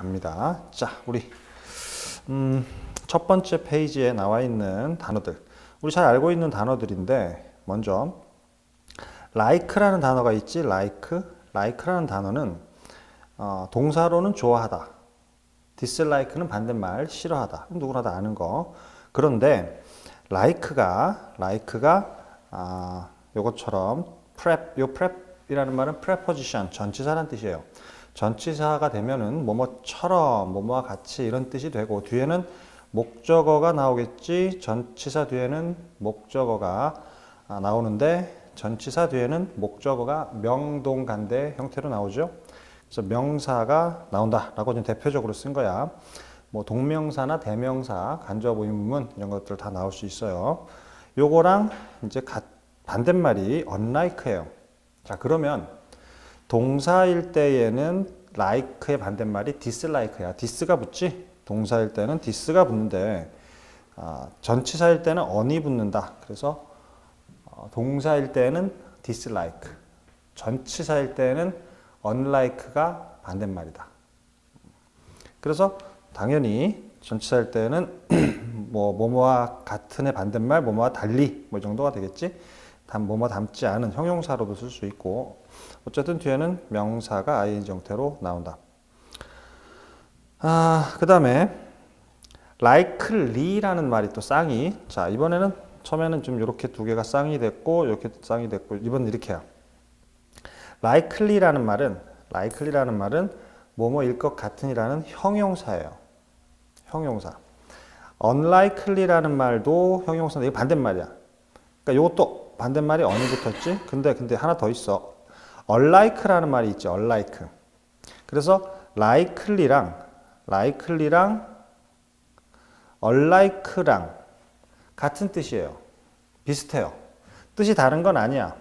갑니다. 자, 우리 음, 첫 번째 페이지에 나와 있는 단어들. 우리 잘 알고 있는 단어들인데 먼저 like라는 단어가 있지. like. like라는 단어는 어, 동사로는 좋아하다. dislike는 반대말 싫어하다. 누구나 다 아는 거. 그런데 like가 like가 아, 요것처럼 prep 요 prep이라는 말은 preposition 전치사란 뜻이에요. 전치사가 되면은 뭐뭐처럼 뭐뭐와 같이 이런 뜻이 되고 뒤에는 목적어가 나오겠지. 전치사 뒤에는 목적어가 아, 나오는데 전치사 뒤에는 목적어가 명동간대 형태로 나오죠. 그래서 명사가 나온다라고 좀 대표적으로 쓴 거야. 뭐 동명사나 대명사, 간접 의문문 이런 것들 다 나올 수 있어요. 요거랑 이제 반대말이 unlike예요. 자, 그러면 동사일 때에는 like의 반대말이 dislike야. dis가 붙지? 동사일 때는 dis가 붙는데 아, 전치사일 때는 on이 붙는다. 그래서 어, 동사일 때는 dislike, 전치사일 때는 unlike가 반대말이다. 그래서 당연히 전치사일 때는 뭐 뭐뭐와 같은의 반대말 뭐뭐와 달리 뭐 정도가 되겠지. 담 뭐뭐 닮지 않은 형용사로도 쓸 수 있고 어쨌든 뒤에는 명사가 ing 형태로 나온다. 아, 그 다음에 likely라는 말이 또 쌍이. 자, 이번에는 처음에는 좀 이렇게 두 개가 쌍이 됐고 이렇게 쌍이 됐고 이번 이렇게야. likely라는 말은 likely라는 말은 뭐뭐일 것 같은이라는 형용사예요. 형용사. unlikely라는 말도 형용사인데 이게 반대말이야. 그러니까 이것도 반대말이 언이 붙었지? 근데 근데 하나 더 있어. unlike라는 말이 있지. unlike. 그래서 likely랑 likely랑 unlike랑 같은 뜻이에요. 비슷해요. 뜻이 다른 건 아니야.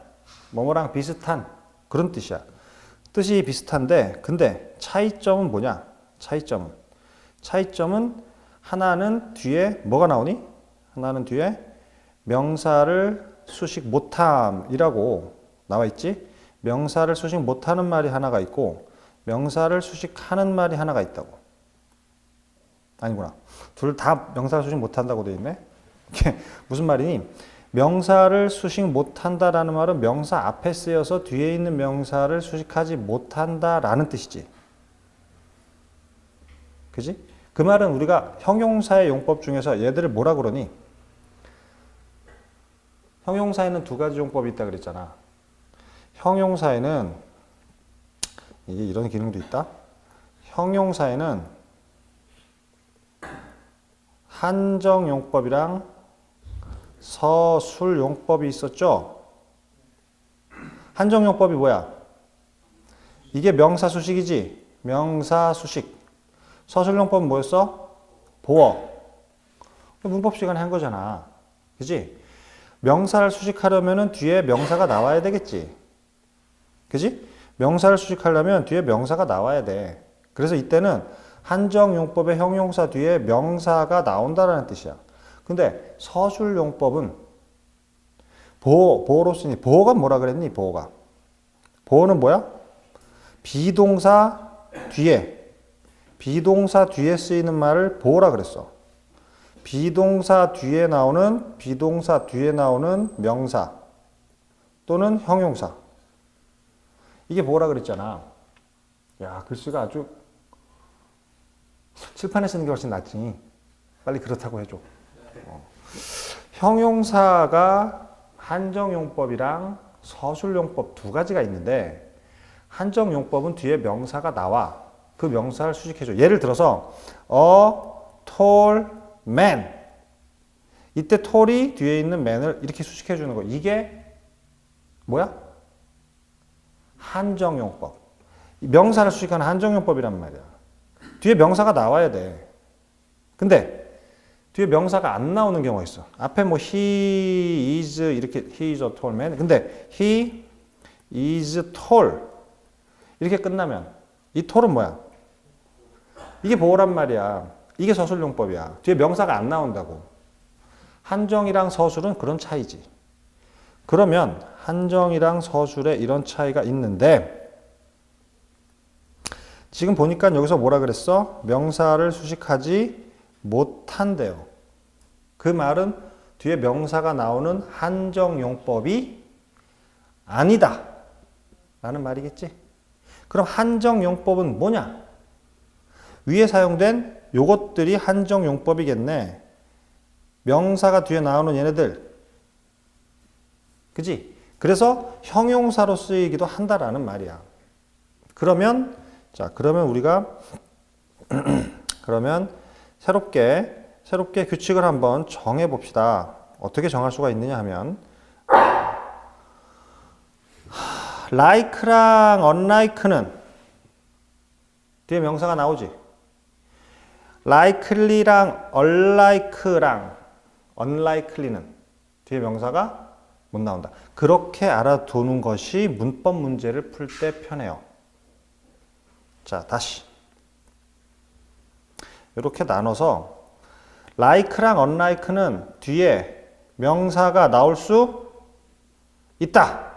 뭐뭐랑 비슷한 그런 뜻이야. 뜻이 비슷한데 근데 차이점은 뭐냐? 차이점은 차이점은 하나는 뒤에 뭐가 나오니? 하나는 뒤에 명사를 수식 못함이라고 나와 있지. 명사를 수식 못하는 말이 하나가 있고 명사를 수식하는 말이 하나가 있다고. 아니구나. 둘 다 명사를 수식 못한다고 돼 있네. 무슨 말이니? 명사를 수식 못한다라는 말은 명사 앞에 쓰여서 뒤에 있는 명사를 수식하지 못한다라는 뜻이지. 그지? 그 말은 우리가 형용사의 용법 중에서 얘들을 뭐라 그러니? 형용사에는 두 가지 용법이 있다 그랬잖아. 형용사에는 이게 이런 기능도 있다. 형용사에는 한정용법이랑 서술용법이 있었죠. 한정용법이 뭐야? 이게 명사수식이지. 명사수식. 서술용법은 뭐였어? 보어. 문법 시간에 한 거잖아. 그지? 명사를 수식하려면 뒤에 명사가 나와야 되겠지. 그지? 명사를 수식하려면 뒤에 명사가 나와야 돼. 그래서 이때는 한정용법의 형용사 뒤에 명사가 나온다라는 뜻이야. 근데 서술용법은 보호, 보호로 쓰니 보호가 뭐라 그랬니? 보호가. 보호는 뭐야? 비동사 뒤에 비동사 뒤에 쓰이는 말을 보호라 그랬어. be동사 뒤에 나오는 be동사 뒤에 나오는 명사 또는 형용사 이게 뭐라 그랬잖아. 야 글씨가 아주 칠판에 쓰는 게 훨씬 낫지. 빨리 그렇다고 해줘. 어. 형용사가 한정용법이랑 서술용법 두 가지가 있는데 한정용법은 뒤에 명사가 나와. 그 명사를 수식해줘. 예를 들어서 a tall man 이때 tall이 뒤에 있는 man을 이렇게 수식해 주는 거. 이게 뭐야? 한정용법. 명사를 수식하는 한정용법이란 말이야. 뒤에 명사가 나와야 돼. 근데 뒤에 명사가 안 나오는 경우가 있어. 앞에 뭐 he is 이렇게 he is a tall man. 근데 he is tall 이렇게 끝나면 이 tall은 뭐야? 이게 보호란 말이야. 이게 서술용법이야. 뒤에 명사가 안 나온다고. 한정이랑 서술은 그런 차이지. 그러면 한정이랑 서술에 이런 차이가 있는데 지금 보니까 여기서 뭐라 그랬어? 명사를 수식하지 못한대요. 그 말은 뒤에 명사가 나오는 한정용법이 아니다. 라는 말이겠지. 그럼 한정용법은 뭐냐? 위에 사용된 요것들이 한정용법이겠네. 명사가 뒤에 나오는 얘네들. 그지? 그래서 형용사로 쓰이기도 한다라는 말이야. 그러면 자, 그러면 우리가 그러면 새롭게 새롭게 규칙을 한번 정해 봅시다. 어떻게 정할 수가 있느냐 하면 like랑 unlike는 뒤에 명사가 나오지. Likely랑 unlike랑 unlikely는 뒤에 명사가 못 나온다. 그렇게 알아두는 것이 문법 문제를 풀 때 편해요. 자, 다시. 이렇게 나눠서 like랑 unlike는 뒤에 명사가 나올 수 있다.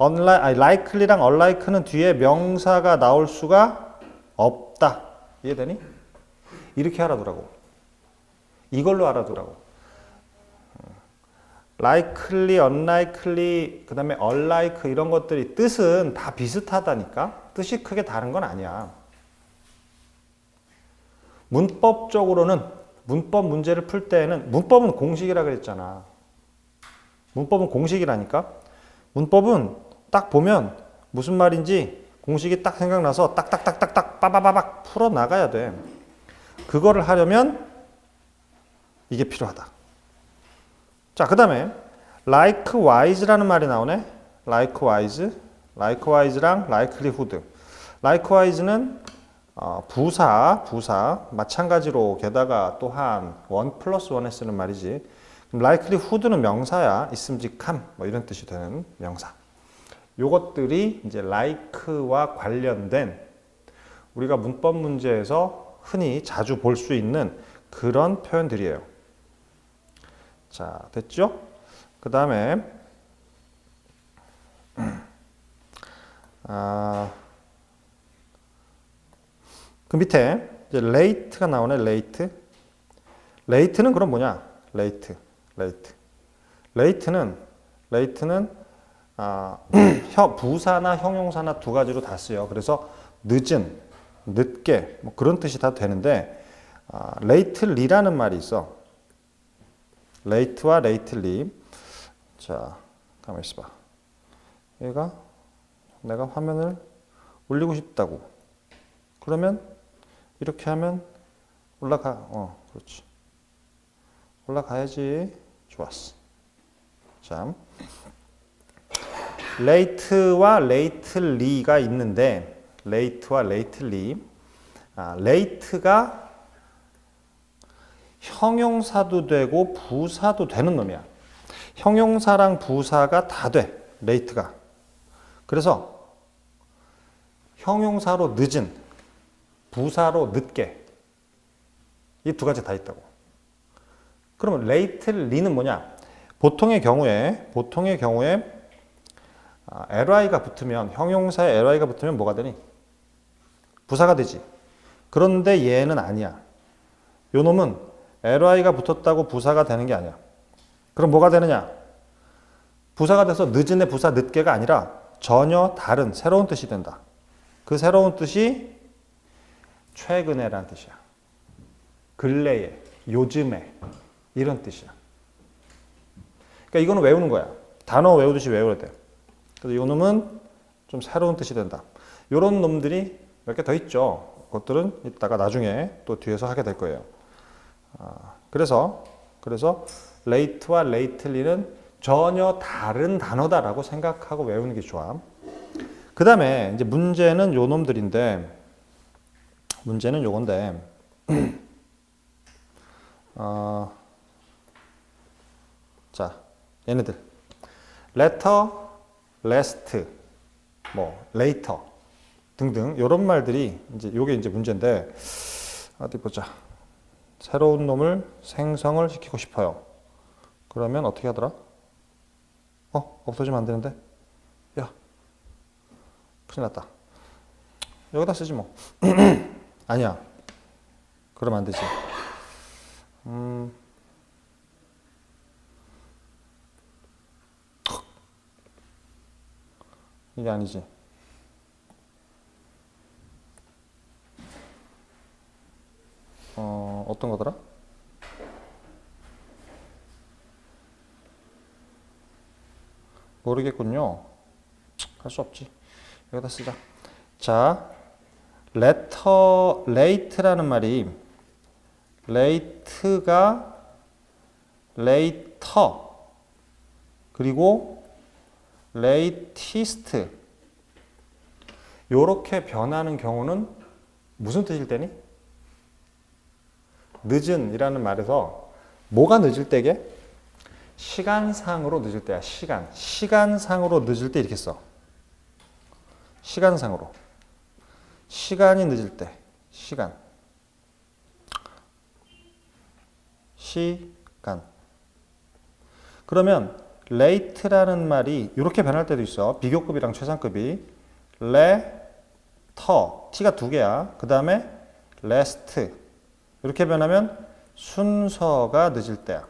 unlike, 아니, likely랑 unlike는 뒤에 명사가 나올 수가 없다. 이해되니? 이렇게 알아두라고. 이걸로 알아두라고. likely, unlikely, 그 다음에 unlike 이런 것들이 뜻은 다 비슷하다니까? 뜻이 크게 다른 건 아니야. 문법적으로는 문법 문제를 풀 때에는 문법은 공식이라 그랬잖아. 문법은 공식이라니까. 문법은 딱 보면 무슨 말인지 공식이 딱 생각나서 딱딱딱딱딱 빠바바박 풀어 나가야 돼. 그거를 하려면 이게 필요하다. 자, 그 다음에 likewise라는 말이 나오네. likewise, likewise랑 likelihood. likewise는 어, 부사, 부사, 마찬가지로 게다가 또한 원 플러스 원에 쓰는 말이지. likelihood는 명사야. 있음직함, 뭐 이런 뜻이 되는 명사. 요것들이 이제 like와 관련된 우리가 문법 문제에서 흔히 자주 볼 수 있는 그런 표현들이에요. 자, 됐죠? 그 다음에 아, 그 밑에 이제 late가 나오네, late. late는 그럼 뭐냐? late, late. late는 late는 아, 부사나 형용사나 두 가지로 다 쓰여. 그래서 늦은, 늦게 뭐 그런 뜻이 다 되는데 아, lately라는 말이 있어. late와 lately. 자, 가만 있어봐. 얘가 내가 화면을 올리고 싶다고. 그러면 이렇게 하면 올라가. 어, 그렇지. 올라가야지. 좋았어. 자, late와 lately가 있는데 late와 lately. 아, late가 형용사도 되고 부사도 되는 놈이야. 형용사랑 부사가 다 돼. late가. 그래서 형용사로 늦은, 부사로 늦게 이 두 가지 다 있다고. 그러면 lately는 뭐냐? 보통의 경우에 보통의 경우에 ly가 붙으면 형용사에 ly가 붙으면 뭐가 되니? 부사가 되지. 그런데 얘는 아니야. 요 놈은 ly가 붙었다고 부사가 되는 게 아니야. 그럼 뭐가 되느냐? 부사가 돼서 늦은 애 부사 늦게가 아니라 전혀 다른 새로운 뜻이 된다. 그 새로운 뜻이 최근에라는 뜻이야. 근래에, 요즘에 이런 뜻이야. 그러니까 이거는 외우는 거야. 단어 외우듯이 외워야 돼. 그래서 이 놈은 좀 새로운 뜻이 된다. 이런 놈들이 몇 개 더 있죠. 그것들은 이따가 나중에 또 뒤에서 하게 될 거예요. 아, 그래서 그래서 late와 lately는 전혀 다른 단어다라고 생각하고 외우는 게 좋아. 그 다음에 이제 문제는 요 놈들인데 문제는 요건데 어, 자 얘네들 letter, last, 뭐 later 등등 이런 말들이 이제 요게 이제 문제인데 어디 보자. 새로운 놈을 생성을 시키고 싶어요. 그러면 어떻게 하더라? 어, 없어지면 안 되는데? 야, 큰일 났다. 여기다 쓰지 뭐. 아니야. 그러면 안 되지. 음. 이게 아니지. 어, 어떤 거더라? 모르겠군요. 할 수 없지. 여기다 쓰자. 자, letter, late라는 말이 late가 later 그리고 latest 요렇게 변하는 경우는 무슨 뜻일 때니? 늦은이라는 말에서 뭐가 늦을 때게? 시간상으로 늦을 때야. 시간. 시간상으로 늦을 때 이렇게 써. 시간상으로. 시간이 늦을 때. 시간. 시간. 그러면 late라는 말이 이렇게 변할 때도 있어. 비교급이랑 최상급이 letter. t가 두 개야. 그 다음에 last. 이렇게 변하면 순서가 늦을 때야.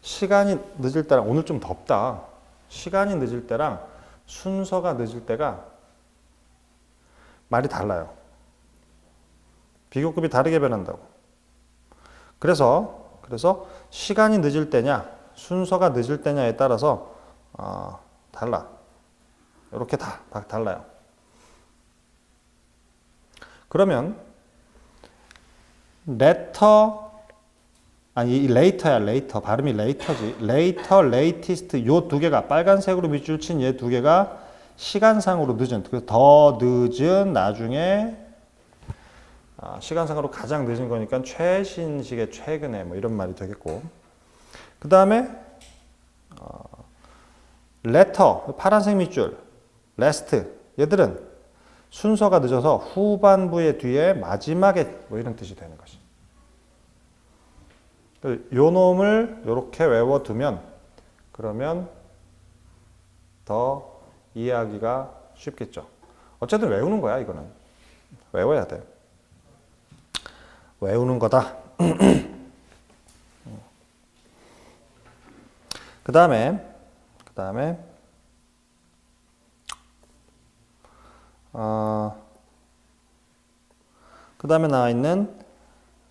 시간이 늦을 때랑 오늘 좀 덥다. 시간이 늦을 때랑 순서가 늦을 때가 말이 달라요. 비교급이 다르게 변한다고. 그래서 그래서 시간이 늦을 때냐 순서가 늦을 때냐에 따라서 어, 달라. 이렇게 다, 다 달라요. 그러면 letter 아니 이 later야 later. 발음이 later지. Later, latest. 요두 개가 빨간색으로 밑줄 친 얘 두 개가 시간상으로 늦은. 그래서 더 늦은 나중에 아, 시간상으로 가장 늦은 거니까 최신식의 최근에 뭐 이런 말이 되겠고. 그 다음에 어, letter. 파란색 밑줄. last. 얘들은 순서가 늦어서 후반부의 뒤에 마지막에 뭐 이런 뜻이 되는 것이. 요 놈을 이렇게 외워두면 그러면 더 이해하기가 쉽겠죠. 어쨌든 외우는 거야 이거는. 외워야 돼. 외우는 거다. 그 다음에 그 다음에 어, 그 다음에 나와 있는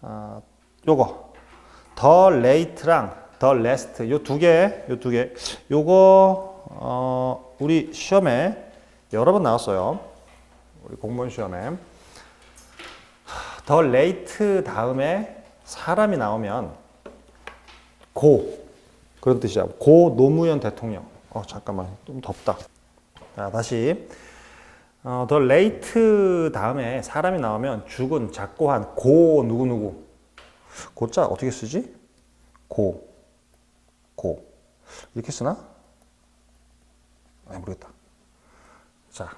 어, 요거 더 late랑 더 last 요두 개, 요 두 개. 요거 어, 우리 시험에 여러 번 나왔어요. 우리 공무원 시험에 the late 다음에 사람이 나오면 고 그런 뜻이야. 고 노무현 대통령. 어 잠깐만 좀 덥다. 자 다시 어, the late 다음에 사람이 나오면 죽은 작고한 고 누구누구 고자 어떻게 쓰지? 고, 고 이렇게 쓰나? 아, 모르겠다. 자,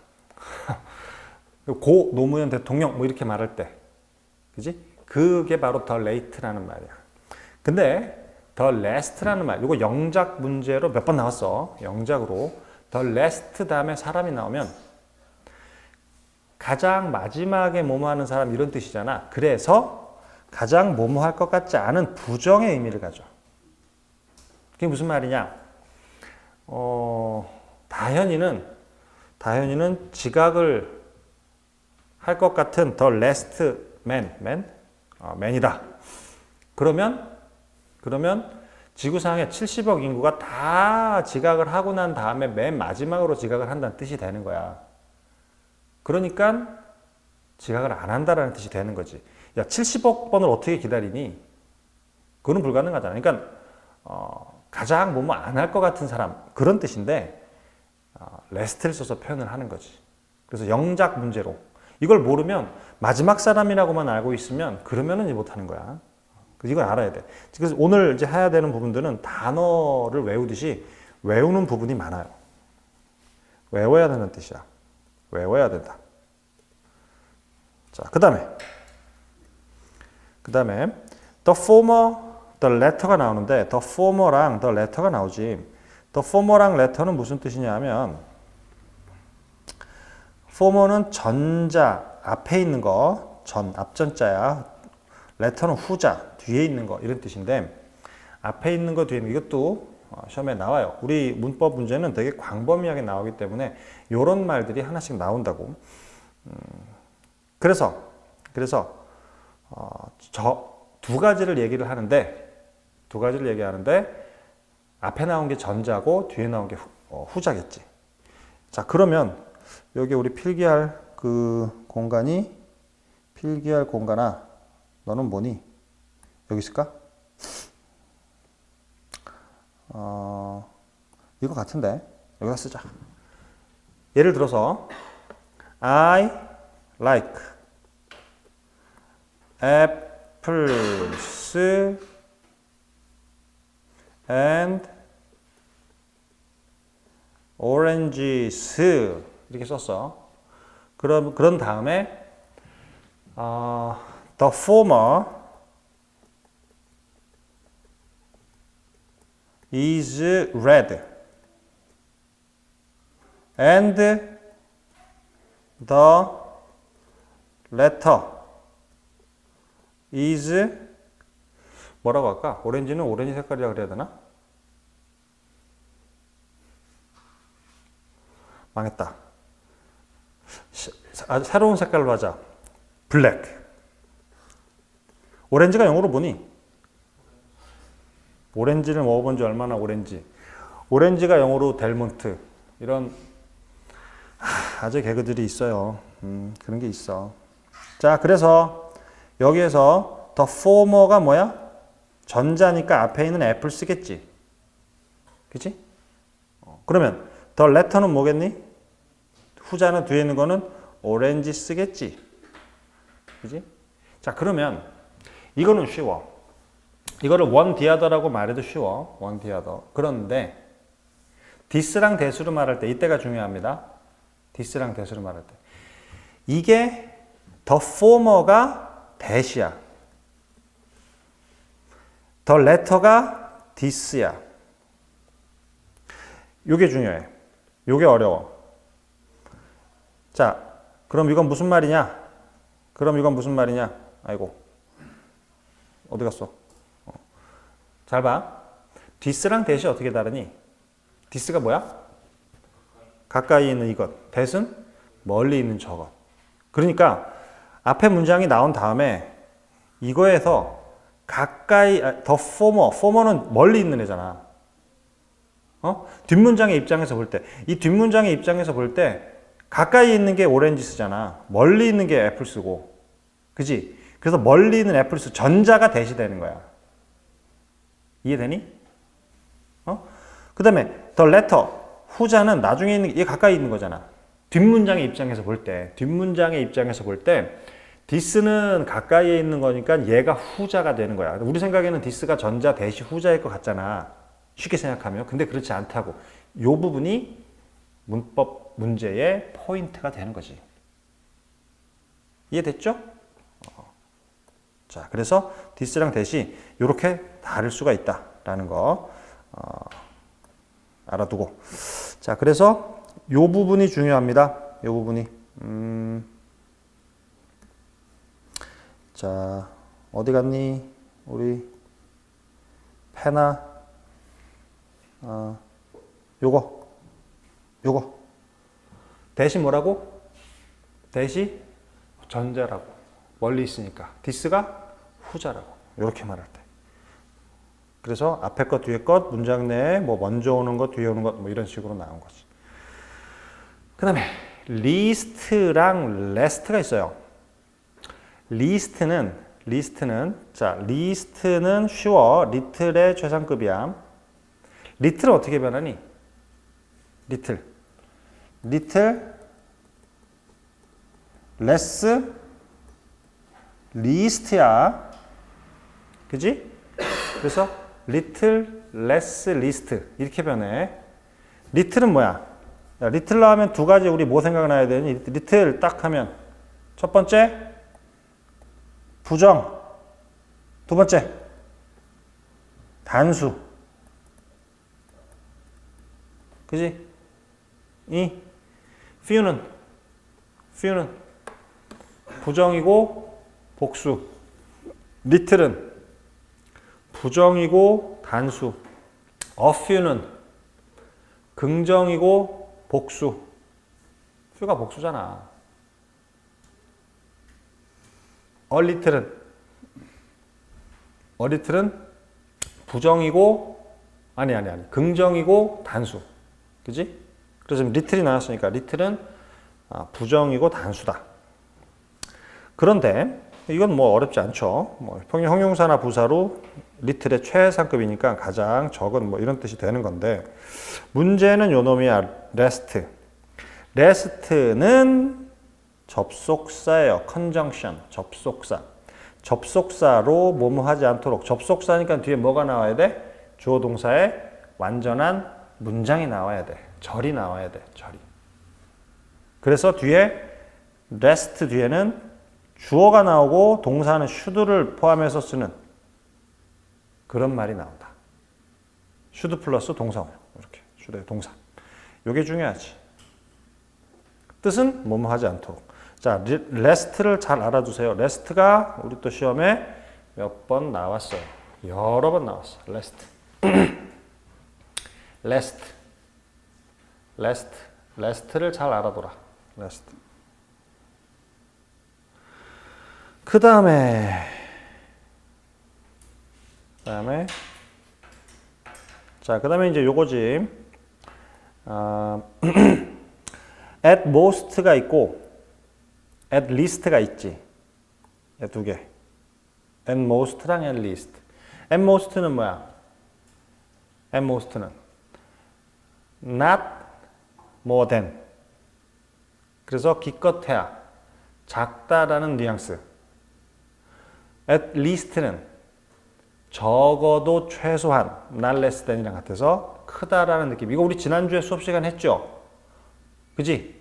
고 노무현 대통령 뭐 이렇게 말할 때, 그지? 그게 바로 the late라는 말이야. 근데 the late라는 말, 이거 영작 문제로 몇 번 나왔어. 영작으로 the late 다음에 사람이 나오면 가장 마지막에 뭐뭐 하는 사람 이런 뜻이잖아. 그래서 가장 뭐뭐할 것 같지 않은 부정의 의미를 가져. 그게 무슨 말이냐? 어, 다현이는 다현이는 지각을 할 것 같은 더 레스트 맨, 맨, 어, 맨이다. 그러면 그러면 지구상의 70억 인구가 다 지각을 하고 난 다음에 맨 마지막으로 지각을 한다는 뜻이 되는 거야. 그러니까 지각을 안 한다라는 뜻이 되는 거지. 야, 70억 번을 어떻게 기다리니? 그거는 불가능하잖아. 그러니까 어, 가장 뭐뭐 안 할 것 같은 사람 그런 뜻인데 어, 레스트를 써서 표현을 하는 거지. 그래서 영작 문제로 이걸 모르면 마지막 사람이라고만 알고 있으면 그러면은 못하는 거야. 이걸 알아야 돼. 그래서 오늘 이제 해야 되는 부분들은 단어를 외우듯이 외우는 부분이 많아요. 외워야 되는 뜻이야. 외워야 된다. 자, 그 다음에 그 다음에 the former, the letter가 나오는데 the former랑 the letter가 나오지. the former랑 letter는 무슨 뜻이냐 하면 former는 전자 앞에 있는 거, 전 앞전자야. letter는 후자 뒤에 있는 거 이런 뜻인데 앞에 있는 거 뒤에 있는 거 이것도 어, 시험에 나와요. 우리 문법 문제는 되게 광범위하게 나오기 때문에 이런 말들이 하나씩 나온다고. 음, 그래서 그래서 어, 저 두 가지를 얘기를 하는데 두 가지를 얘기하는데 앞에 나온 게 전자고 뒤에 나온 게 후, 어, 후자겠지. 자 그러면 여기 우리 필기할 그 공간이 필기할 공간아 너는 뭐니? 여기 있을까? 어, 이거 같은데 여기다 쓰자. 예를 들어서 I like apples and oranges 이렇게 썼어. 그럼 그런 다음에 어, the former is red and the letter is 뭐라고 할까? 오렌지는 오렌지 색깔이라 그래야 되나? 망했다. 아, 새로운 색깔로 하자. 블랙. 오렌지가 영어로 뭐니? 오렌지를 먹어본 지 얼마나 오렌지. 오렌지가 영어로 델몬트. 이런 아재 개그들이 있어요. 음, 그런 게 있어. 자, 그래서 여기에서 the former가 뭐야? 전자니까 앞에 있는 apples겠지. 그치? 어, 그러면 the latter는 뭐겠니? 후자는 뒤에 있는 거는 oranges겠지. 그지? 자, 그러면 이거는 쉬워. 이거를 one the other라고 말해도 쉬워. one the other. 그런데 this랑 that으로 말할 때 이때가 중요합니다. this랑 that으로 말할 때. 이게 더 former가 대시야. the latter가 this야. 요게 중요해. 요게 어려워. 자, 그럼 이건 무슨 말이냐? 그럼 이건 무슨 말이냐? 아이고. 어디 갔어? 어. 잘 봐. this랑 that이 어떻게 다르니? this가 뭐야? 가까이 있는 이것. that은 멀리 있는 저것. 그러니까 앞에 문장이 나온 다음에 이거에서 가까이 아, the former, former는 멀리 있는 애잖아. 어? 뒷문장의 입장에서 볼 때, 이 뒷문장의 입장에서 볼 때 가까이 있는 게 oranges잖아. 멀리 있는 게 apples고. 그지? 그래서 멀리 있는 apples 전자가 that이 되는 거야. 이해되니? 어? 그 다음에 the latter 후자는 나중에 있는 게 가까이 있는 거잖아. 뒷문장의 입장에서 볼 때, 뒷문장의 입장에서 볼 때, this는 가까이에 있는 거니까 얘가 후자가 되는 거야. 우리 생각에는 this가 전자 that이 후자일 것 같잖아. 쉽게 생각하면. 근데 그렇지 않다고. 요 부분이 문법 문제의 포인트가 되는 거지. 이해됐죠? 어. 자, 그래서 this랑 that이 이렇게 다를 수가 있다라는 거 어, 알아두고. 자, 그래서 요 부분이 중요합니다. 요 부분이. 음, 자, 어디 갔니? 우리 페나? 어, 요거 요거. 대시 뭐라고? 대시 전자라고. 멀리 있으니까. 디스가 후자라고. 이렇게 말할 때. 그래서 앞에 것 뒤에 것 문장 내에 뭐 먼저 오는 것 뒤에 오는 것 뭐 이런 식으로 나온 거지. 그 다음에 least랑 lest가 있어요 리스트는 리스트는 자 리스트는 쉬워 리틀의 최상급이야 little은 어떻게 변하니? little little less least야 그지? 그래서 little less least 이렇게 변해 little은 뭐야? 야, little로 하면 두 가지 우리 뭐 생각나야 되니? little 딱 하면 첫 번째 부정 두 번째 단수 그지? 이 few는 few는 부정이고 복수. little은 부정이고 단수. a few는 긍정이고 복수. few가 복수잖아. A little은 부정이고 아니 아니 아니 긍정이고 단수. 그지? 그래서 little이 나왔으니까 little은 아, 부정이고 단수다. 그런데 이건 뭐 어렵지 않죠. 뭐 평형 형용사나 부사로 little의 최상급이니까 가장 적은 뭐 이런 뜻이 되는 건데 문제는 요 놈이야. lest. lest는 접속사예요. conjunction. 접속사. 접속사로 뭐뭐 하지 않도록 접속사니까 뒤에 뭐가 나와야 돼? 주어 동사의 완전한 문장이 나와야 돼. 절이 나와야 돼. 절이. 그래서 뒤에 rest 뒤에는 주어가 나오고 동사는 should를 포함해서 쓰는 그런 말이 나온다. should 플러스 동사원형. 이렇게. should의 동사. 이게 중요하지. 뜻은 뭐뭐 하지 않도록. 자, rest를 잘 알아두세요. rest가 우리 또 시험에 몇 번 나왔어요. 여러 번 나왔어. rest. rest. rest. rest를 잘 알아둬라. rest. 그 다음에 그 다음에 자, 그 다음에 이제 요거지. 아, at most가 있고 at least가 있지. 두 개. at most랑 at least. at most는 뭐야? at most는 not more than. 그래서 기껏해야 작다라는 뉘앙스. at least는 적어도 최소한 not less than이랑 같아서 크다라는 느낌. 이거 우리 지난주에 수업 시간 했죠? 그지?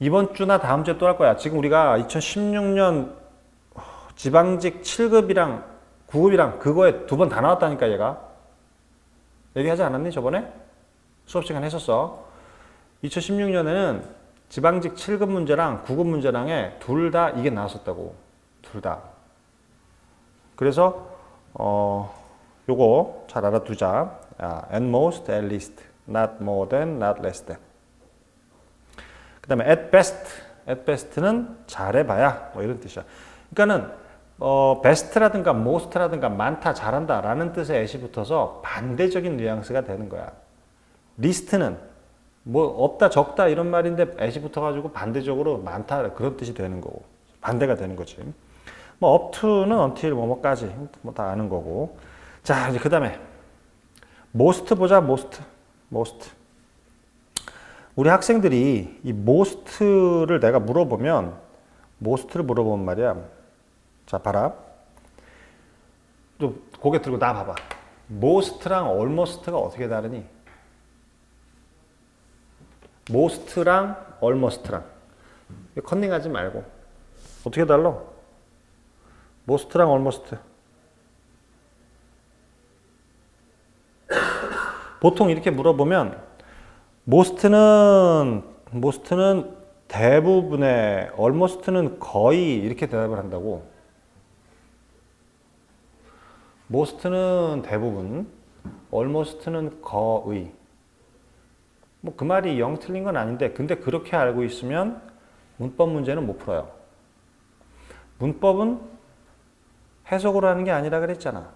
이번 주나 다음 주에 또 할 거야. 지금 우리가 2016년 지방직 7급이랑 9급이랑 그거에 두 번 다 나왔다니까 얘가. 얘기하지 않았니 저번에? 수업 시간 했었어. 2016년에는 지방직 7급 문제랑 9급 문제랑에 둘 다 이게 나왔었다고. 둘 다. 그래서 어 요거 잘 알아두자. 아, at most, at least, not more than, not less than. 그 다음에 at best, at best는 잘해봐야 뭐 이런 뜻이야. 그러니까는 어, best라든가 most라든가 많다, 잘한다 라는 뜻의 at이 붙어서 반대적인 뉘앙스가 되는 거야. list는 뭐 없다, 적다 이런 말인데 at이 붙어가지고 반대적으로 많다 그런 뜻이 되는 거고 반대가 되는 거지. 뭐 up to는 until 뭐뭐까지 뭐 다 아는 거고. 자 이제 그 다음에 most 보자 most most 우리 학생들이 이 most를 내가 물어보면 most를 물어보면 말이야. 자 봐라. 좀 고개 들고 나 봐봐. most랑 almost가 어떻게 다르니? most랑 almost랑. 컨닝하지 말고. 어떻게 달라 most랑 almost 보통 이렇게 물어보면 most는 most는 대부분의 almost는 거의 이렇게 대답을 한다고. most는 대부분, almost는 거의. 뭐 그 말이 영 틀린 건 아닌데 근데 그렇게 알고 있으면 문법 문제는 못 풀어요. 문법은 해석으로 하는 게 아니라 그랬잖아.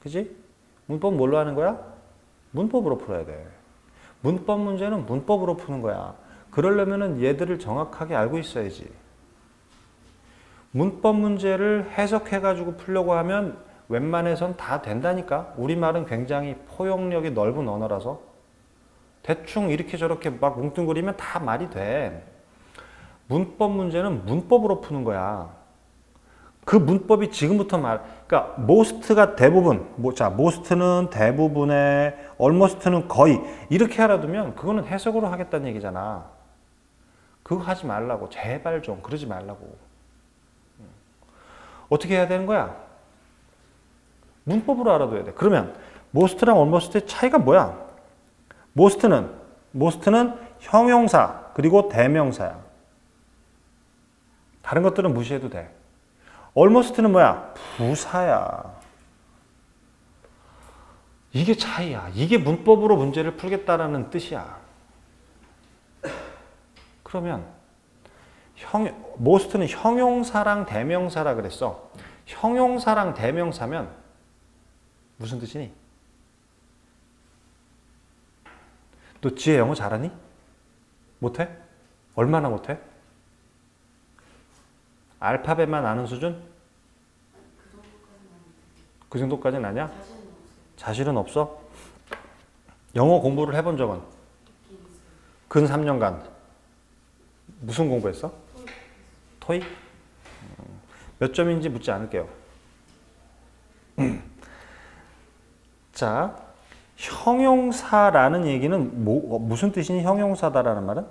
그지? 문법 뭘로 하는 거야? 문법으로 풀어야 돼. 문법 문제는 문법으로 푸는 거야. 그러려면 얘들을 정확하게 알고 있어야지. 문법 문제를 해석해가지고 풀려고 하면 웬만해선 다 된다니까. 우리말은 굉장히 포용력이 넓은 언어라서. 대충 이렇게 저렇게 막 뭉뚱그리면 다 말이 돼. 문법 문제는 문법으로 푸는 거야. 그 문법이 지금부터 말, 그러니까 most가 대부분, 뭐, 자, most는 대부분의, almost는 거의 이렇게 알아두면 그거는 해석으로 하겠다는 얘기잖아. 그거 하지 말라고, 제발 좀 그러지 말라고. 어떻게 해야 되는 거야? 문법으로 알아둬야 돼. 그러면 most랑 almost의 차이가 뭐야? most는 most는 형용사 그리고 대명사야. 다른 것들은 무시해도 돼. Almost는 뭐야? 부사야. 이게 차이야. 이게 문법으로 문제를 풀겠다라는 뜻이야. 그러면 형, most는 형용사랑 대명사라 그랬어. 형용사랑 대명사면 무슨 뜻이니? 너 지혜 영어 잘하니? 못해? 얼마나 못해? 알파벳만 아는 수준? 그 정도까지는 아니야? 자신은 없어? 영어 공부를 해본 적은? 근 3년간 무슨 공부했어? 토익? 음, 몇 점인지 묻지 않을게요. 자, 형용사라는 얘기는 뭐, 무슨 뜻이니 형용사다라는 말은?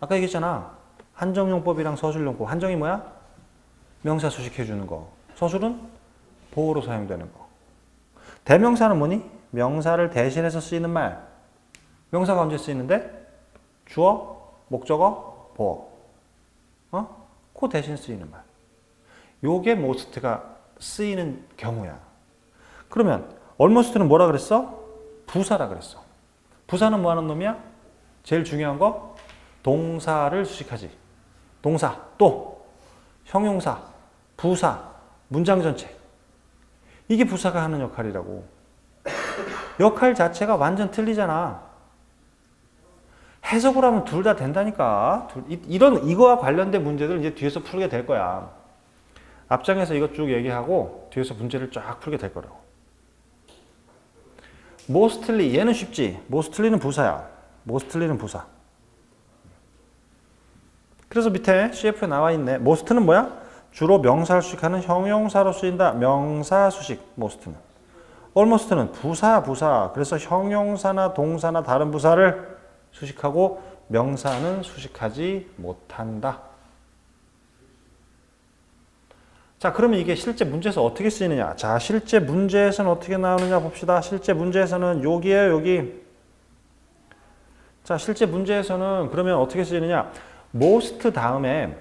아까 얘기했잖아. 한정용법이랑 서술용법. 한정이 뭐야? 명사 수식해주는 거. 서술은 보호로 사용되는 거. 대명사는 뭐니? 명사를 대신해서 쓰이는 말. 명사가 언제 쓰이는데? 주어, 목적어, 보어. 어? 그 대신 쓰이는 말. 요게 most가 쓰이는 경우야. 그러면 almost는 뭐라 그랬어? 부사라 그랬어. 부사는 뭐 하는 놈이야? 제일 중요한 거 동사를 수식하지. 동사, 또 형용사, 부사, 문장 전체. 이게 부사가 하는 역할이라고. 역할 자체가 완전 틀리잖아. 해석을 하면 둘 다 된다니까. 이런 이거와 관련된 문제들 이제 뒤에서 풀게 될 거야. 앞장에서 이것 쭉 얘기하고 뒤에서 문제를 쫙 풀게 될 거라고. mostly 얘는 쉽지. mostly는 부사야. mostly는 부사. 그래서 밑에 CF에 나와 있네. most는 뭐야? 주로 명사를 수식하는 형용사로 쓰인다. 명사 수식 most는. almost는 부사 부사. 그래서 형용사나 동사나 다른 부사를 수식하고 명사는 수식하지 못한다. 자, 그러면 이게 실제 문제에서 어떻게 쓰이느냐? 자, 실제 문제에서는 어떻게 나오느냐 봅시다. 실제 문제에서는 여기에요, 여기. 자, 실제 문제에서는 그러면 어떻게 쓰이느냐? Most 다음에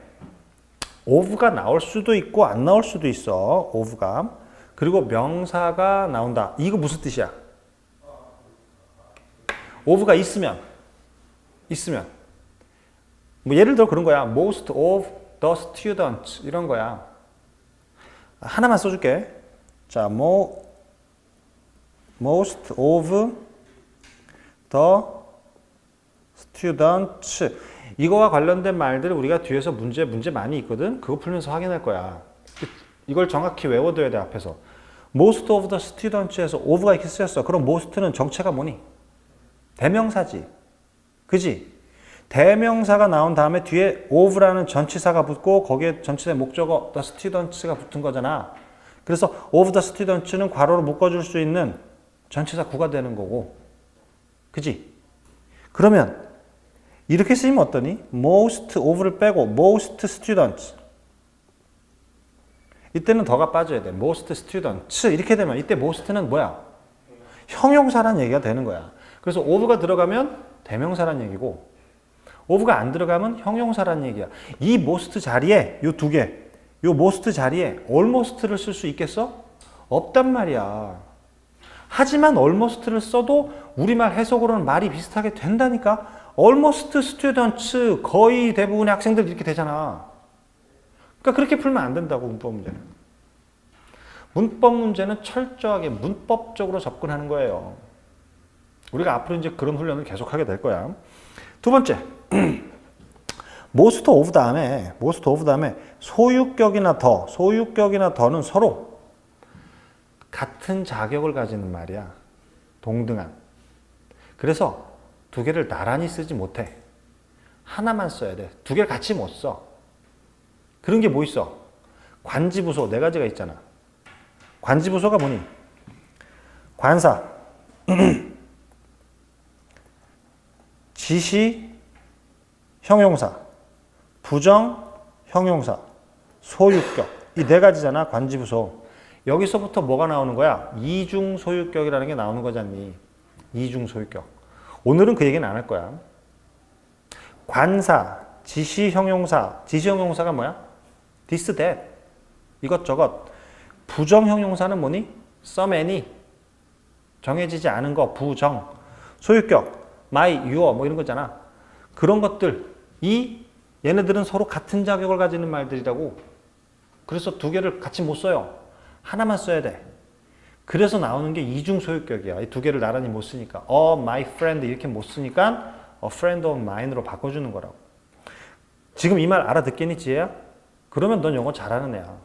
of가 나올 수도 있고 안 나올 수도 있어. of가. 그리고 명사가 나온다. 이거 무슨 뜻이야? of가 있으면 있으면 뭐 예를 들어 그런 거야. most of the students 이런 거야. 하나만 써줄게. 자, mo, most of the students 이거와 관련된 말들을 우리가 뒤에서 문제 문제 많이 있거든. 그거 풀면서 확인할 거야. 이걸 정확히 외워둬야 돼 앞에서. most of the students에서 of가 이렇게 쓰였어. 그럼 most는 정체가 뭐니? 대명사지. 그지? 대명사가 나온 다음에 뒤에 of라는 전치사가 붙고 거기에 전치사의 목적어 the students가 붙은 거잖아. 그래서 of the students는 괄호로 묶어줄 수 있는 전치사 구가 되는 거고. 그지? 그러면 이렇게 쓰이면 어떠니? most of를 빼고 most students. 이때는 더가 빠져야 돼. most students. 이렇게 되면 이때 most는 뭐야? 형용사란 얘기가 되는 거야. 그래서 of가 들어가면 대명사란 얘기고 of가 안 들어가면 형용사란 얘기야. 이 most 자리에 요두 개, 요 most 자리에 almost를 쓸 수 있겠어? 없단 말이야. 하지만 almost를 써도 우리말 해석으로는 말이 비슷하게 된다니까. Almost students 거의 대부분의 학생들 이렇게 되잖아. 그러니까 그렇게 풀면 안 된다고 문법 문제는. 문법 문제는 철저하게 문법적으로 접근하는 거예요. 우리가 앞으로 이제 그런 훈련을 계속하게 될 거야. 두 번째, most of 다음에 most of 다음에 소유격이나 더, 소유격이나 더는 서로 같은 자격을 가지는 말이야. 동등한. 그래서 두 개를 나란히 쓰지 못해. 하나만 써야 돼. 두 개를 같이 못 써. 그런 게 뭐 있어? 관지부소 네 가지가 있잖아. 관지부소가 뭐니? 관사, 지시, 형용사, 부정, 형용사, 소유격 이 네 가지잖아 관지부소 여기서부터 뭐가 나오는 거야? 이중 소유격이라는 게 나오는 거잖니 이중 소유격 오늘은 그 얘기는 안 할 거야 관사, 지시 형용사. 지시 형용사가 뭐야? this, that. 이것저것. 부정 형용사는 뭐니? some, any. 정해지지 않은 거, 부정. 소유격, my, your 뭐 이런 거잖아. 그런 것들. 이 얘네들은 서로 같은 자격을 가지는 말들이라고. 그래서 두 개를 같이 못 써요. 하나만 써야 돼. 그래서 나오는 게 이중 소유격이야. 이 두 개를 나란히 못 쓰니까. 어, my friend 이렇게 못 쓰니까 a friend of mine으로 바꿔주는 거라고. 지금 이 말 알아듣겠니, 지혜야? 그러면 넌 영어 잘하는 애야.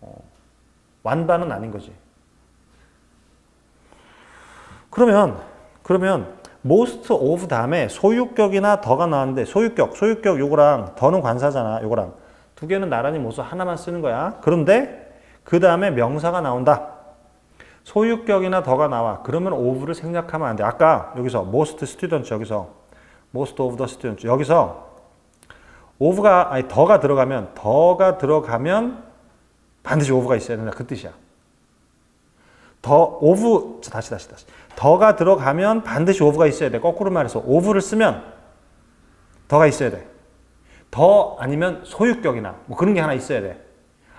어, 완반은 아닌 거지. 그러면, 그러면 most of 다음에 소유격이나 더가 나왔는데 소유격, 소유격 요거랑 더는 관사잖아. 요거랑. 두 개는 나란히 못 써. 하나만 쓰는 거야. 그런데 그 다음에 명사가 나온다. 소유격이나 더가 나와. 그러면 of를 생략하면 안 돼. 아까 여기서 most students 여기서 most of the students 여기서 of가 아니 더가 들어가면 더가 들어가면 반드시 of가 있어야 된다. 그 뜻이야. 더 of 다시 다시 다시 더가 들어가면 반드시 of가 있어야 돼. 거꾸로 말해서 of를 쓰면 더가 있어야 돼. 더 아니면 소유격이나 뭐 그런 게 하나 있어야 돼.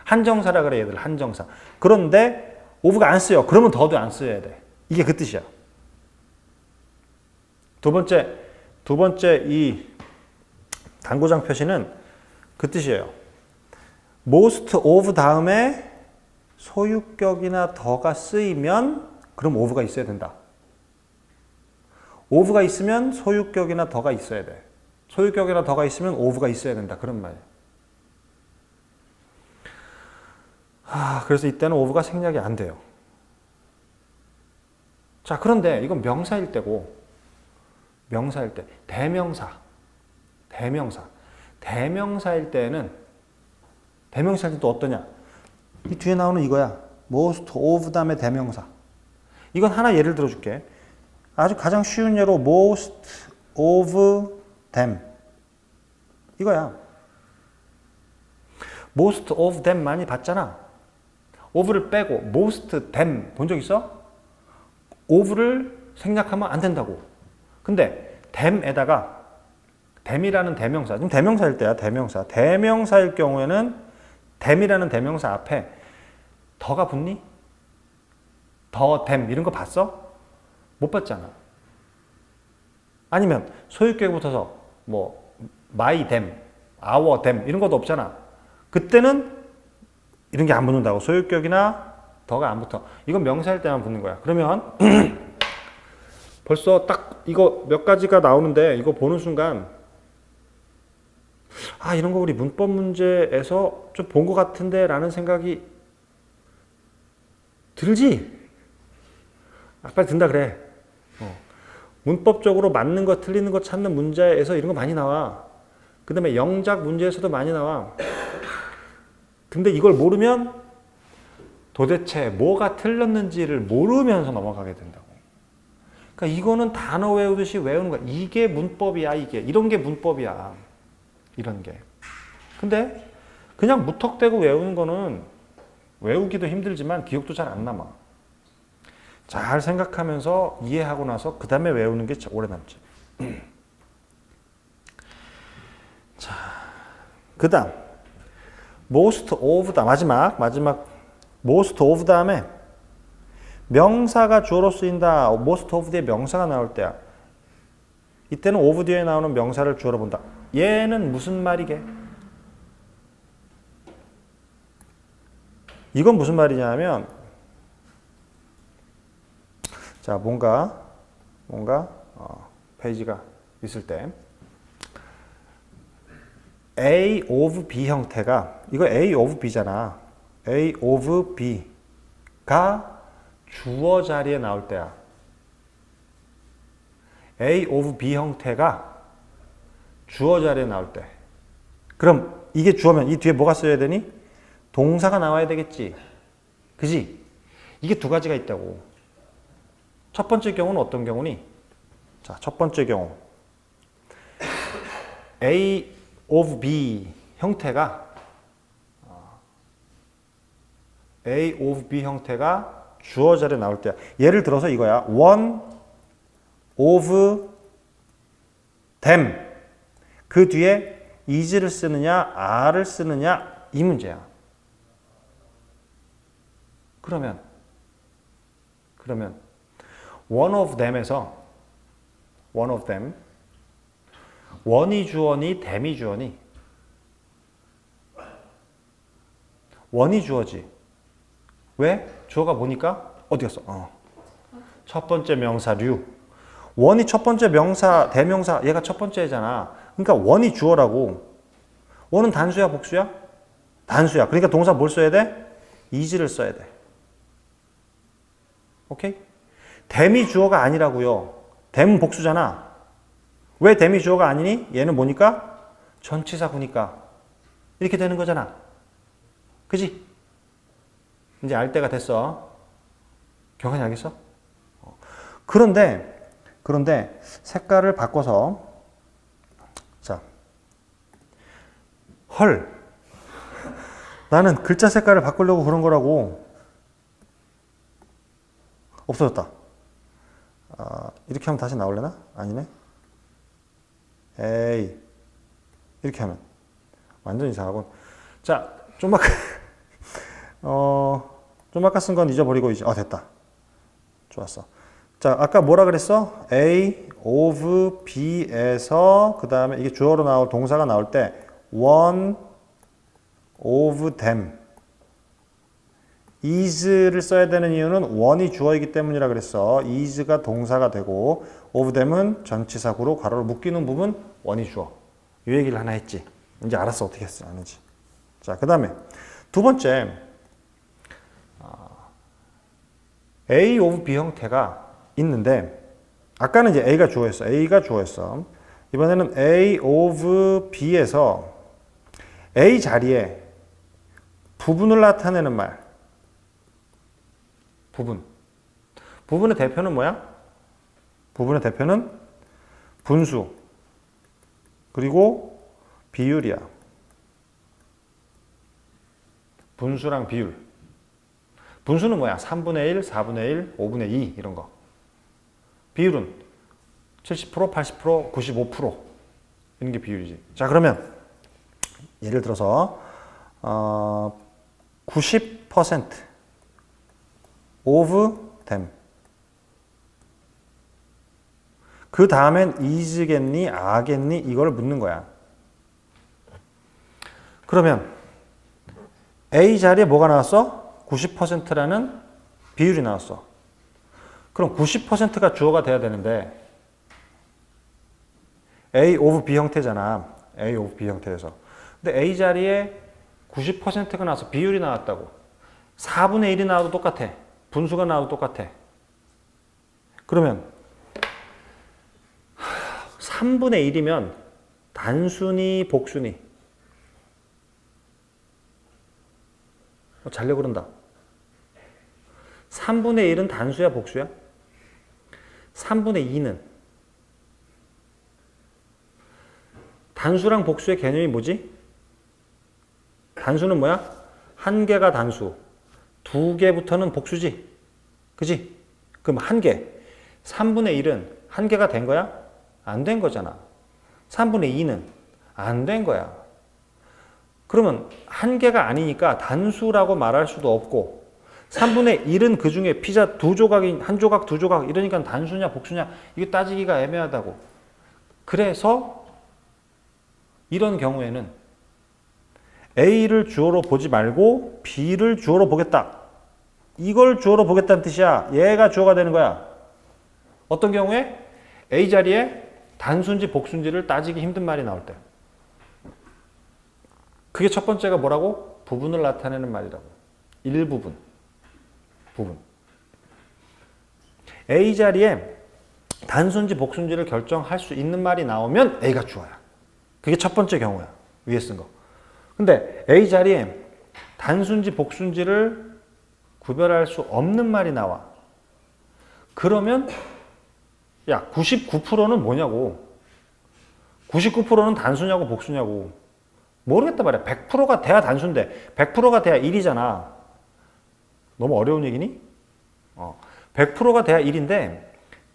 한정사라 그래 얘들 한정사. 그런데 of가 안 쓰여. 그러면 더도 안 써야 돼. 이게 그 뜻이야. 두 번째 두 번째 이 단고장 표시는 그 뜻이에요. most of 다음에 소유격이나 더가 쓰이면 그럼 of가 있어야 된다. of가 있으면 소유격이나 더가 있어야 돼. 소유격이나 더가 있으면 of가 있어야 된다. 그런 말이에요. 아, 그래서 이때는 of가 생략이 안 돼요. 자, 그런데 이건 명사일 때고 명사일 때 대명사 대명사 대명사일 때는 대명사일 때또 어떠냐? 이 뒤에 나오는 이거야. most of 다음에 대명사. 이건 하나 예를 들어줄게. 아주 가장 쉬운 예로 most of them. 이거야. most of them 많이 봤잖아. Of를 빼고 most them 본 적 있어? of를 생략하면 안 된다고. 근데 them에다가 them이라는 대명사, 지금 대명사일 때야, 대명사. 대명사일 경우에는 them이라는 대명사 앞에 더가 붙니? 더, them 이런 거 봤어? 못 봤잖아. 아니면 소유격에 붙어서 뭐 my them, our them 이런 것도 없잖아. 그때는 이런 게 안 붙는다고. 소유격이나 더가 안 붙어. 이건 명사일 때만 붙는 거야. 그러면 벌써 딱 이거 몇 가지가 나오는데 이거 보는 순간 아 이런 거 우리 문법 문제에서 좀 본 것 같은데 라는 생각이 들지? 아, 빨리 든다 그래. 어. 문법적으로 맞는 거 틀리는 거 찾는 문제에서 이런 거 많이 나와. 그 다음에 영작 문제에서도 많이 나와. 근데 이걸 모르면 도대체 뭐가 틀렸는지를 모르면서 넘어가게 된다고. 그러니까 이거는 단어 외우듯이 외우는 거야. 이게 문법이야, 이게. 이런 게 문법이야. 이런 게. 근데 그냥 무턱대고 외우는 거는 외우기도 힘들지만 기억도 잘 안 남아. 잘 생각하면서 이해하고 나서 그 다음에 외우는 게 오래 남지. 자, 그 다음 most of다 마지막 마지막 most of 다음에 명사가 주어로 쓰인다. most of 뒤에 명사가 나올 때야. 이때는 of 뒤에 나오는 명사를 주어로 본다. 얘는 무슨 말이게? 이건 무슨 말이냐면 자 뭔가 뭔가 어, 페이지가 있을 때 A of B 형태가 이거 A of B잖아. A of B가 주어 자리에 나올 때야. A of B 형태가 주어 자리에 나올 때. 그럼 이게 주어면 이 뒤에 뭐가 써야 되니? 동사가 나와야 되겠지. 그지? 이게 두 가지가 있다고. 첫 번째 경우는 어떤 경우니? 자, 첫 번째 경우. A of B 형태가 A of B 형태가 주어 자리에 나올 때 예를 들어서 이거야. one of them 그 뒤에 is를 쓰느냐, are를 쓰느냐 이 문제야. 그러면 그러면 one of them에서 one of them 원이 주어니 them이 주어니 원이 주어지 왜? 주어가 보니까 어디 갔어? 어. 첫 번째 명사 류 원이 첫 번째 명사 대명사 얘가 첫 번째잖아 그러니까 원이 주어라고 원은 단수야 복수야? 단수야 그러니까 동사 뭘 써야 돼? is를 써야 돼 오케이? 댐이 주어가 아니라고요. 댐 복수잖아. 왜 댐이 주어가 아니니? 얘는 뭐니까? 전치사구니까. 이렇게 되는 거잖아. 그지? 이제 알 때가 됐어. 경환이 알겠어? 그런데, 그런데 색깔을 바꿔서, 자, 헐. 나는 글자 색깔을 바꾸려고 그런 거라고. 없어졌다. 아, 이렇게 하면 다시 나올려나? 아니네. 에이. 이렇게 하면. 완전 이상하고. 자, 좀 아까, 어, 좀 아까 쓴 건 잊어버리고 이제, 아, 됐다. 좋았어. 자, 아까 뭐라 그랬어? A of B에서, 그 다음에 이게 주어로 나올 동사가 나올 때, one of them. is를 써야 되는 이유는 원이 주어이기 때문이라 그랬어. is가 동사가 되고 of them은 전치사구로 괄호를 묶이는 부분 원이 주어. 이 얘기를 하나 했지. 이제 알았어 어떻게 했어 아는지. 자, 그 다음에 두 번째 A of B 형태가 있는데 아까는 이제 A가 주어였어. A가 주어였어. 이번에는 A of B에서 A 자리에 부분을 나타내는 말 부분. 부분의 대표는 뭐야? 부분의 대표는 분수. 그리고 비율이야. 분수랑 비율. 분수는 뭐야? 3분의 1, 4분의 1, 5분의 2 이런 거. 비율은 70%, 80%, 95% 이런 게 비율이지. 자 그러면 예를 들어서 어, 90% of them. 그 다음엔 is겠니, a겠니 이걸 묻는 거야. 그러면 A 자리에 뭐가 나왔어? 90%라는 비율이 나왔어. 그럼 90%가 주어가 돼야 되는데 A of B 형태잖아. A of B 형태에서. 근데 A 자리에 90%가 나와서 비율이 나왔다고. 4분의 1이 나와도 똑같아. 분수가 나와도 똑같아. 그러면 3분의 1이면 단순히 복순이 어, 잘려 그런다. 3분의 1은 단수야 복수야? 3분의 2는 단수랑 복수의 개념이 뭐지? 단수는 뭐야? 한 개가 단수, 두 개부터는 복수지. 그지? 그럼 한 개. 3분의 1은 한 개가 된 거야? 안 된 거잖아. 3분의 2는 안 된 거야. 그러면 한 개가 아니니까 단수라고 말할 수도 없고 3분의 1은 그 중에 피자 두 조각이 한 조각 두 조각 이러니까 단수냐 복수냐 이게 따지기가 애매하다고. 그래서 이런 경우에는 A를 주어로 보지 말고 B를 주어로 보겠다. 이걸 주어로 보겠다는 뜻이야. 얘가 주어가 되는 거야. 어떤 경우에 A 자리에 단순지 복순지를 따지기 힘든 말이 나올 때. 그게 첫 번째가 뭐라고? 부분을 나타내는 말이라고. 일부분. 부분. A 자리에 단순지 복순지를 결정할 수 있는 말이 나오면 A가 주어야. 그게 첫 번째 경우야. 위에 쓴 거. 근데 A 자리에 단순지 복순지를 구별할 수 없는 말이 나와. 그러면 야 99%는 뭐냐고 99%는 단수냐고 복수냐고 모르겠다 말이야 100%가 돼야 단수인데 100%가 돼야 1이잖아 너무 어려운 얘기니? 어, 100%가 돼야 1인데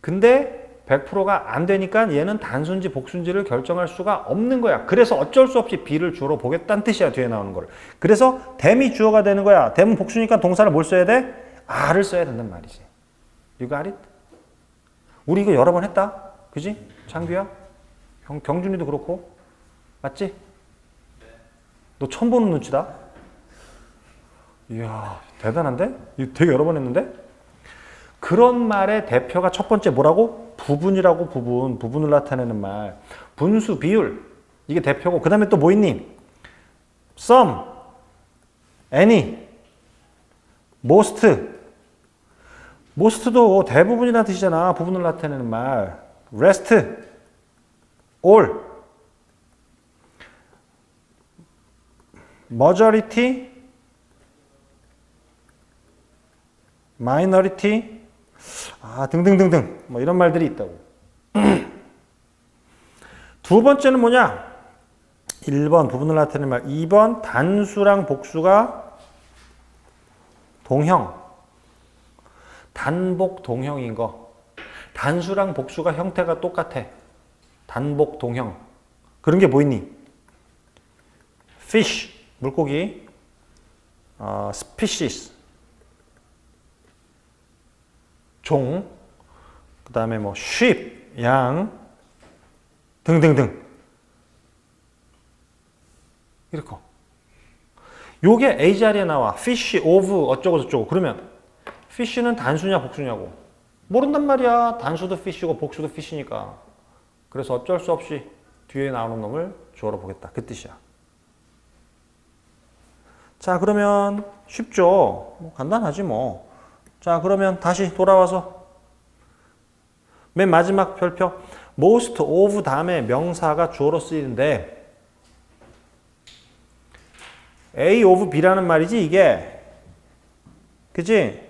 근데 100%가 안 되니까 얘는 단순지 복순지를 결정할 수가 없는 거야. 그래서 어쩔 수 없이 B를 주어로 보겠다는 뜻이야. 뒤에 나오는 거를. 그래서 댐이 주어가 되는 거야. 댐은 복수니까 동사를 뭘 써야 돼? R을 써야 된단 말이지. Got it? 우리 이거 여러 번 했다. 그지? 창규야? 경, 경준이도 그렇고. 맞지? 너 처음 보는 눈치다? 이야, 대단한데? 되게 여러 번 했는데? 그런 말의 대표가 첫 번째 뭐라고? 부분이라고 부분, 부분을 나타내는 말. 분수, 비율. 이게 대표고. 그 다음에 또 뭐 있니? some, any, most. most도 대부분이라는 뜻이잖아. 부분을 나타내는 말. rest, all. majority, minority, 아, 등등등등. 뭐 이런 말들이 있다고. 두 번째는 뭐냐? 1번 부분을 나타내는 말. 2번 단수랑 복수가 동형. 단복 동형인 거. 단수랑 복수가 형태가 똑같아. 단복 동형. 그런 게 뭐 있니? fish, 물고기. 어, species, 종, 그 다음에 뭐 sheep, 양, 등등등. 이렇게. 요게 A 자리에 나와. fish of 어쩌고 저쩌고. 그러면 fish는 단수냐 복수냐고. 모른단 말이야. 단수도 fish고 복수도 fish니까. 그래서 어쩔 수 없이 뒤에 나오는 놈을 주어로 보겠다. 그 뜻이야. 자, 그러면 쉽죠? 뭐 간단하지 뭐. 자, 그러면 다시 돌아와서 맨 마지막 별표. Most of 다음에 명사가 주어로 쓰이는데 A of B라는 말이지 이게. 그지?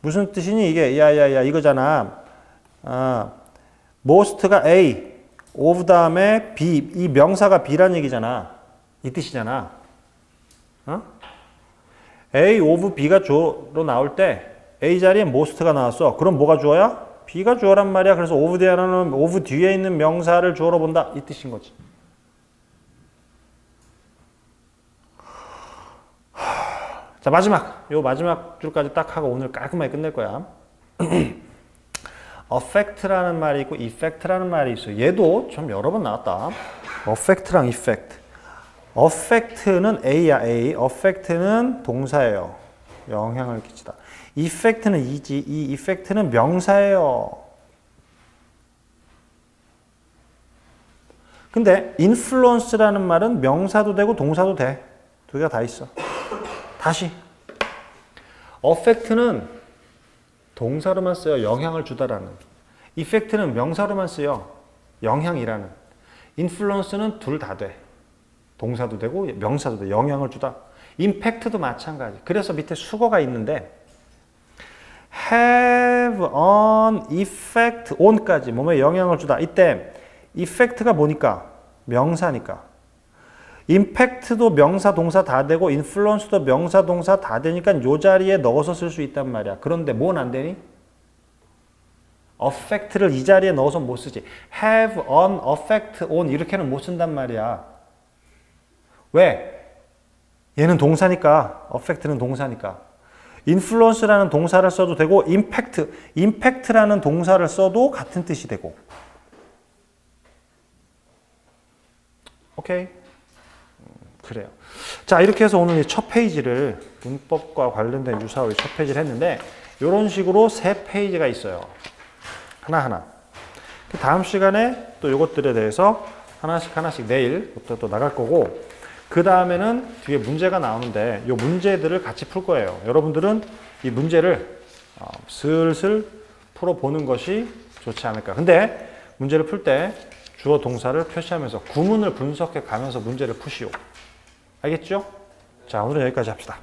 무슨 뜻이니 이게? 야야야 이거잖아. 아, most가 A of 다음에 B. 이 명사가 B란 얘기잖아. 이 뜻이잖아. 어? A of B가 주어로 나올 때 A 자리에 most가 나왔어. 그럼 뭐가 주어야? B가 주어란 말이야. 그래서 of 뒤에는 of 뒤에 있는 명사를 주어로 본다. 이 뜻인 거지. 자 마지막. 요 마지막 줄까지 딱 하고 오늘 깔끔하게 끝낼 거야. affect라는 말이 있고 effect라는 말이 있어. 얘도 좀 여러 번 나왔다. affect랑 effect affect는 A야 A affect는 동사예요 영향을 끼치다 effect는 이지 이 effect는 명사예요 근데 influence라는 말은 명사도 되고 동사도 돼 두 개가 다 있어 다시 affect는 동사로만 써요. 영향을 주다라는. effect는 명사로만 쓰여. 영향이라는. influence는 둘 다 돼. 동사도 되고 명사도 돼. 영향을 주다. impact도 마찬가지. 그래서 밑에 수거가 있는데 have an effect on까지 몸에 영향을 주다. 이때 effect가 뭐니까? 명사니까. 임팩트도 명사 동사 다 되고 인플루언스도 명사 동사 다 되니까 요 자리에 넣어서 쓸 수 있단 말이야. 그런데 뭔 안 되니? affect를 이 자리에 넣어서 못 쓰지. have an effect on 이렇게는 못 쓴단 말이야. 왜? 얘는 동사니까 affect는 동사니까. influence라는 동사를 써도 되고 impact, impact라는 동사를 써도 같은 뜻이 되고. 오케이. 그래요. 자 이렇게 해서 오늘 첫 페이지를 문법과 관련된 유사어의 첫 페이지를 했는데 이런 식으로 세 페이지가 있어요. 하나하나. 그 다음 시간에 또 이것들에 대해서 하나씩 하나씩 내일부터 또 나갈 거고 그 다음에는 뒤에 문제가 나오는데 이 문제들을 같이 풀 거예요. 여러분들은 이 문제를 어, 슬슬 풀어보는 것이 좋지 않을까. 근데 문제를 풀 때 주어 동사를 표시하면서 구문을 분석해 가면서 문제를 푸시오. 알겠죠? 자, 오늘은 여기까지 합시다.